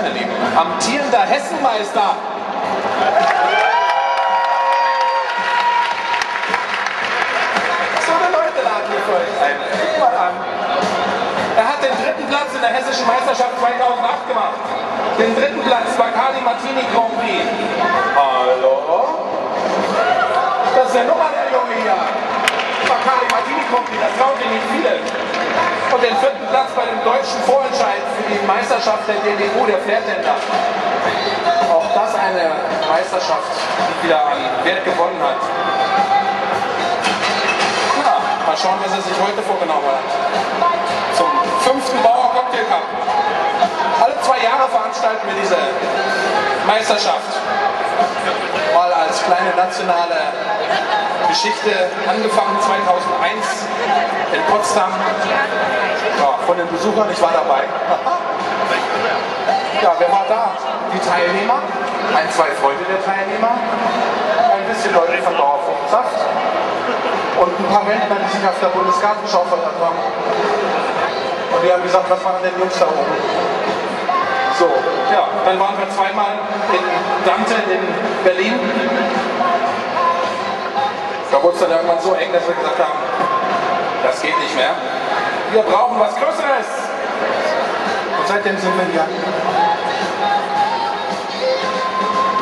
meine Lieben, amtierender Hessenmeister. So eine Leute laden wir für euch ein. Guck mal an. Er hat den dritten Platz in der hessischen Meisterschaft 2008 gemacht. Den dritten Platz Bacardi Martini Grand Prix. Hallo? Das ist der Nummer der Junge hier. Bacardi Martini Grand Prix, das trauen sich nicht viele. Und den vierten Platz bei dem deutschen Vorentscheid für die Meisterschaft der DDU, der Pferdländer. Auch das eine Meisterschaft, die wieder an Wert gewonnen hat. Ja, mal schauen, was er sich heute vorgenommen hat. Zum fünften Bauer Cocktail Cup. Alle zwei Jahre veranstalten wir diese Meisterschaft. Kleine nationale Geschichte angefangen 2001 in Potsdam. Ja, von den Besuchern, ich war dabei. Ja, wer war da? Die Teilnehmer, ein, zwei Freunde der Teilnehmer, ein bisschen Leute von Bauer Saft und ein paar Rentner, die sich auf der Bundesgartenschau haben. Und die haben gesagt, was machen denn Jungs da oben? So, ja, dann waren wir zweimal in Dante in Berlin. Wurde dann irgendwann so eng, dass wir gesagt haben, das geht nicht mehr. Wir brauchen was Größeres. Und seitdem sind wir hier.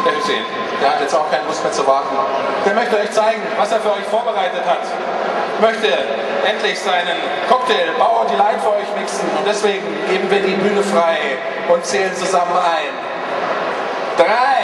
Der Hussein, der hat jetzt auch keine Lust mehr zu warten. Der möchte euch zeigen, was er für euch vorbereitet hat. Möchte endlich seinen Cocktail Bauer Delight für euch mixen. Und deswegen geben wir die Bühne frei und zählen zusammen ein. Drei.